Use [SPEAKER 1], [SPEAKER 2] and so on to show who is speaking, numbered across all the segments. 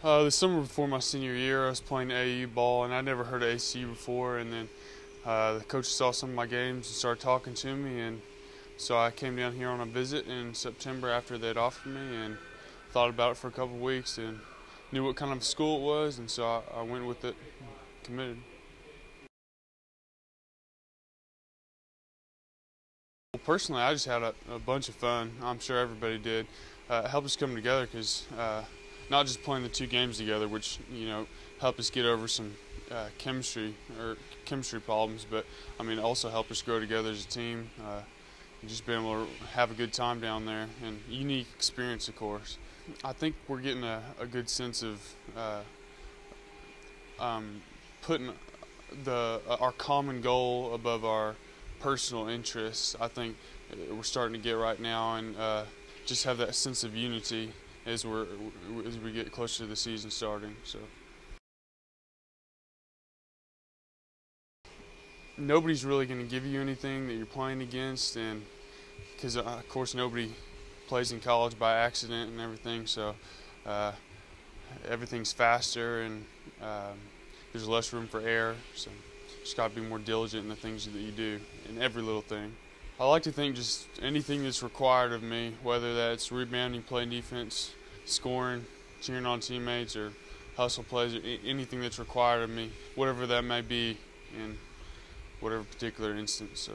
[SPEAKER 1] Uh, the summer before my senior year, I was playing AAU ball, and I'd never heard of ACU before. And then uh, the coach saw some of my games and started talking to me, and so I came down here on a visit in September after they'd offered me, and thought about it for a couple of weeks, and knew what kind of school it was, and so I, I went with it, committed. Well, personally, I just had a, a, bunch of fun. I'm sure everybody did. Uh, it helped us come together because. Not just playing the two games together, which you know helped us get over some uh, chemistry or chemistry problems, but I mean also helped us grow together as a team. Uh, just being able to have a good time down there and unique experience, of course. I think we're getting a, a good sense of uh, um, putting the uh, our common goal above our personal interests. I think uh, we're starting to get right now and uh, just have that sense of unity as we're as we get closer to the season starting. So nobody's really going to give you anything that you're playing against, and because uh, of course nobody plays in college by accident and everything. So uh, everything's faster and um, there's less room for error. So just got to be more diligent in the things that you do in every little thing. I like to think just anything that's required of me, whether that's rebounding, playing defense, scoring, cheering on teammates, or hustle plays, or anything that's required of me, whatever that may be in whatever particular instance. So.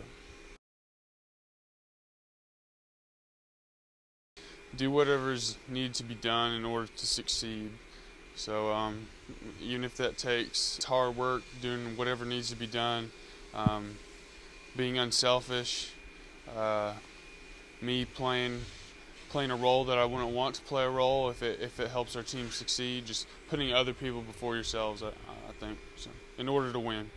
[SPEAKER 1] Do whatever's needed to be done in order to succeed. So um, even if that takes hard work, doing whatever needs to be done, um, being unselfish, uh, me playing playing a role that I wouldn't want to play a role if it if it helps our team succeed. Just putting other people before yourselves, I, I think, so, in order to win.